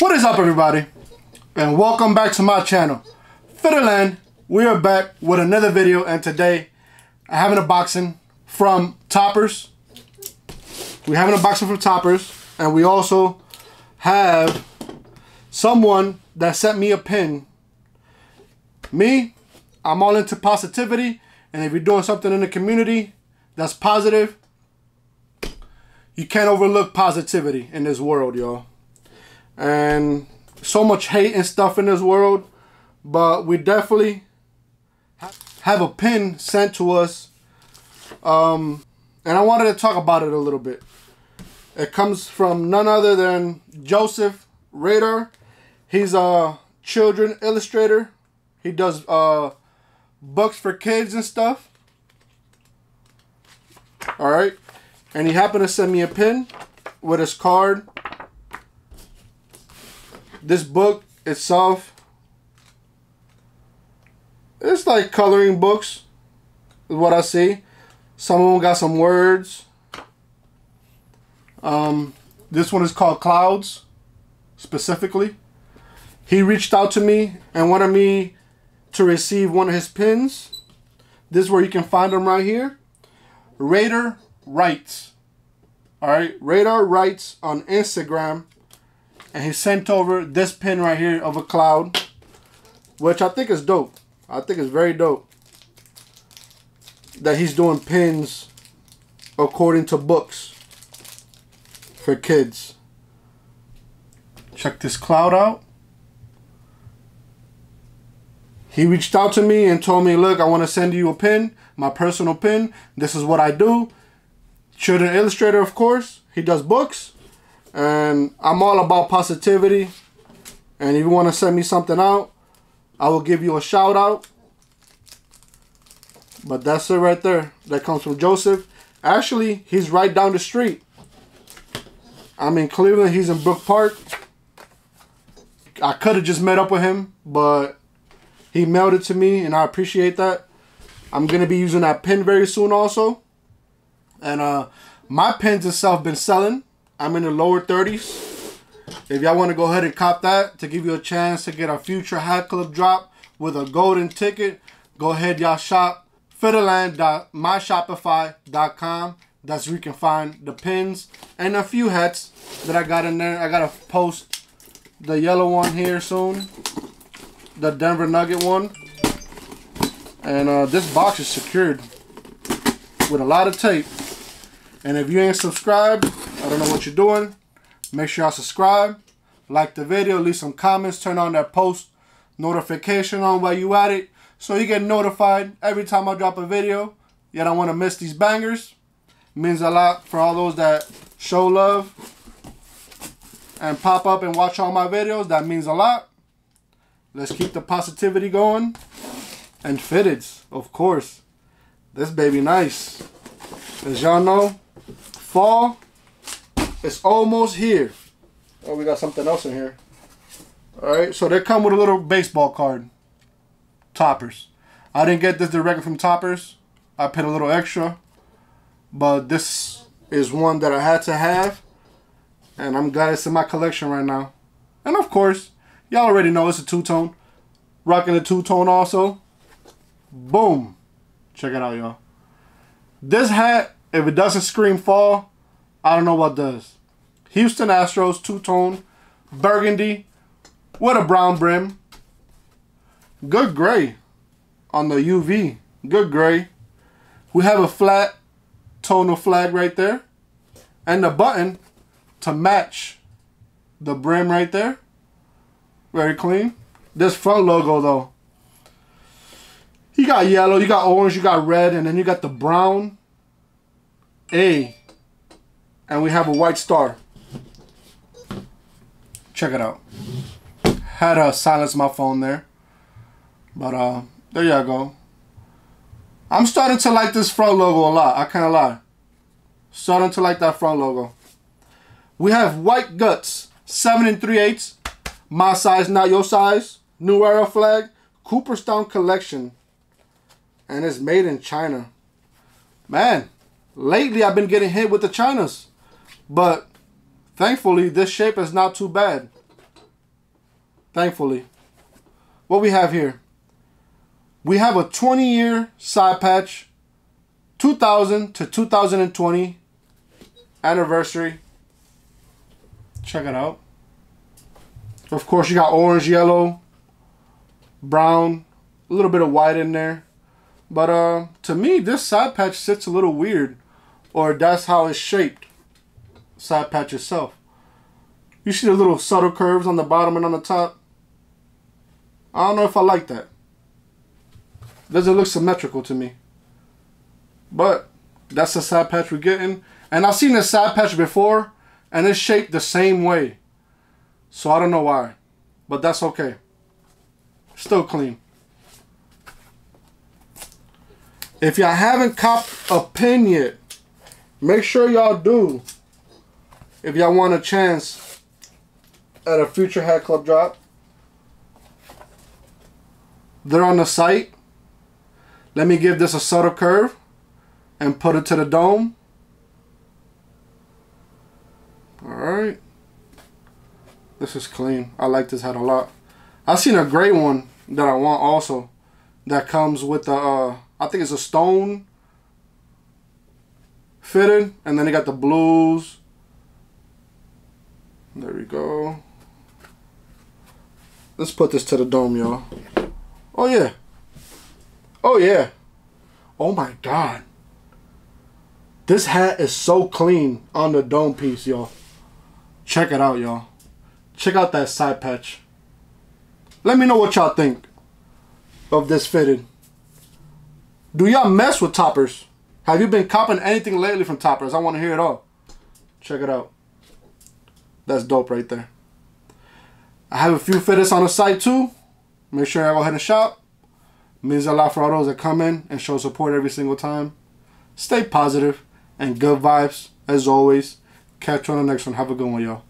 What is up everybody? And welcome back to my channel. Fitted Land, we are back with another video and today I have an unboxing from Topperz. We have an unboxing from Topperz and we also have someone that sent me a pin. Me, I'm all into positivity and if you're doing something in the community that's positive, you can't overlook positivity in this world, y'all and so much hate and stuff in this world but we definitely have a pin sent to us um, and I wanted to talk about it a little bit. It comes from none other than Joseph Radar he's a children illustrator. He does uh, books for kids and stuff. All right. And he happened to send me a pin with his card this book itself, it's like coloring books, is what I see. Some of them got some words. Um, this one is called Clouds, specifically. He reached out to me and wanted me to receive one of his pins. This is where you can find them right here. Radar Writes. Alright, Radar Writes on Instagram and he sent over this pin right here of a cloud which I think is dope. I think it's very dope that he's doing pins according to books for kids. Check this cloud out. He reached out to me and told me look I want to send you a pin my personal pin. This is what I do. Children illustrator of course. He does books and I'm all about positivity. And if you want to send me something out, I will give you a shout out. But that's it right there. That comes from Joseph. Actually, he's right down the street. I'm in Cleveland. He's in Brook Park. I could have just met up with him, but he mailed it to me, and I appreciate that. I'm going to be using that pin very soon also. And uh, my pins itself been selling. I'm in the lower 30s. If y'all want to go ahead and cop that to give you a chance to get a future Hat Club drop with a golden ticket, go ahead y'all shop fittedland.myshopify.com. That's where you can find the pins and a few hats that I got in there. I got to post the yellow one here soon. The Denver Nugget one. And uh, this box is secured with a lot of tape. And if you ain't subscribed, I don't know what you're doing. Make sure y'all subscribe, like the video, leave some comments, turn on that post notification on while you at it. So you get notified every time I drop a video. You don't want to miss these bangers. It means a lot for all those that show love and pop up and watch all my videos. That means a lot. Let's keep the positivity going. And fitteds, of course. This baby nice. As y'all know, fall it's almost here. Oh, we got something else in here. Alright, so they come with a little baseball card. Topperz. I didn't get this directly from Topperz. I paid a little extra. But this is one that I had to have. And I'm glad it's in my collection right now. And of course, y'all already know it's a two-tone. Rocking a two-tone also. Boom. Check it out, y'all. This hat, if it doesn't scream fall, I don't know what does. Houston Astros two-tone burgundy with a brown brim. Good gray on the UV. Good gray. We have a flat tonal flag right there. And the button to match the brim right there. Very clean. This front logo though. You got yellow, you got orange, you got red, and then you got the brown A and we have a white star. Check it out. Had to silence my phone there. But uh, there you go. I'm starting to like this front logo a lot. I can't lie. Starting to like that front logo. We have white guts, 7 and 3 eighths. My size, not your size. New Era flag. Cooperstown collection. And it's made in China. Man, lately I've been getting hit with the Chinas. But thankfully, this shape is not too bad. thankfully. What we have here. We have a 20 year side patch, 2000 to 2020 anniversary. Check it out. Of course, you got orange, yellow, brown, a little bit of white in there. But uh, to me, this side patch sits a little weird. Or that's how it's shaped. Side patch itself. You see the little subtle curves on the bottom and on the top? I don't know if I like that. Doesn't look symmetrical to me. But that's the side patch we're getting. And I've seen this side patch before and it's shaped the same way. So I don't know why. But that's okay. Still clean. If y'all haven't copped a pin yet, make sure y'all do. If y'all want a chance at a future Hat Club drop. They're on the site. Let me give this a subtle curve and put it to the dome. Alright. This is clean. I like this hat a lot. I seen a great one that I want also. That comes with the, uh, I think it's a stone fitted. And then they got the blues. There we go. Let's put this to the dome, y'all. Oh, yeah. Oh, yeah. Oh, my God. This hat is so clean on the dome piece, y'all. Check it out, y'all. Check out that side patch. Let me know what y'all think of this fitted. Do y'all mess with Topperz? Have you been copping anything lately from Topperz? I want to hear it all. Check it out. That's dope right there. I have a few fitteds on the site too. Make sure y'all go ahead and shop. means a lot for all those that come in and show support every single time. Stay positive and good vibes as always. Catch you on the next one. Have a good one, y'all.